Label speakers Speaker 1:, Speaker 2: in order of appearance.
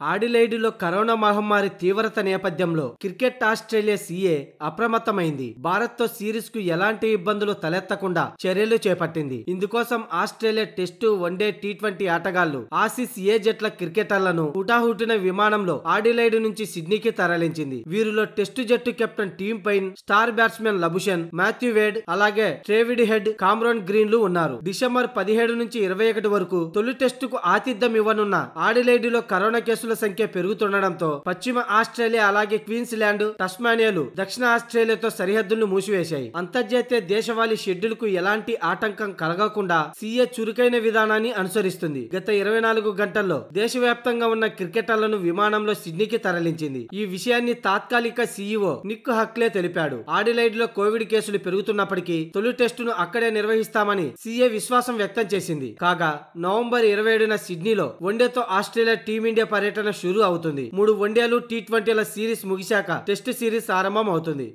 Speaker 1: ఆడిలైడ్లో corona మహమ్మారి తీవ్రత నేపథ్యంలో క్రికెట్ ఆస్ట్రేలియా సీఏ అప్రమత్తమైంది. భారత్తో సిరీస్కు ఎలాంటి ఇబ్బందులు తలెత్తకుండా చర్యలు చేపట్టింది. ఇందుకోసం Australia test one day T twenty ఆటగాళ్ళు ఆసీస్ ఏ జట్ల క్రికెటర్లను హుటాహుటిన విమానంలో ఆడిలైడ్ నుంచి సిడ్నీకి తరలించింది. వీరిలో టెస్టు జట్టు captain Tim Paine star batsmen Labuschagne Matthew Wade అలాగే ట్రేవిడ్ హెడ్ కామ్రాన్ గ్రీన్లు ఉన్నారు. డిసెంబర్ పదిహేడు నుంచి ఇరవై ఒకటి వరకు తొలి టెస్టుకు ఆతిథ్యం ఇవ్వనున్న ఆడిలైడ్లో కరోనా కేసు కేసుల సంఖ్య పెరుగుతుండటంతో పశ్చిమ ఆస్ట్రేలియా అలాగే క్వీన్స్ ల్యాండ్ టస్మానియాలు దక్షిణ ఆస్ట్రేలియాతో సరిహద్దులను మూసివేశాయి. అంతర్జాతీయ దేశవాళీ షెడ్యూల్కు ఎలాంటి ఆటంకం కలగకుండా సీఏ చురుకైన విధానాన్ని అనుసరిస్తుంది. గత ఇరవై నాలుగు గంటల్లో దేశవ్యాప్తంగా ఉన్న క్రికెటర్లను విమానంలో సిడ్నీకి తరలించింది. ఈ విషయాన్ని తాత్కాలిక సీఈఓ నిక్ హక్లే తెలిపాడు. ఆడిలైడ్లో కోవిడ్ కేసులు పెరుగుతున్నప్పటికీ తొలి టెస్టును అక్కడే నిర్వహిస్తామని సీఏ విశ్వాసం వ్యక్తం చేసింది. కాగా నవంబర్ ఇరవై ఏడున సిడ్నీలో వన్డేతో ఆస్ట్రేలియా టీమిండియా పర్యటన షురూ అవుతుంది. మూడు వన్డేలు టీ ట్వంటీల సిరీస్ ముగిశాక టెస్ట్ సిరీస్ ఆరంభం అవుతుంది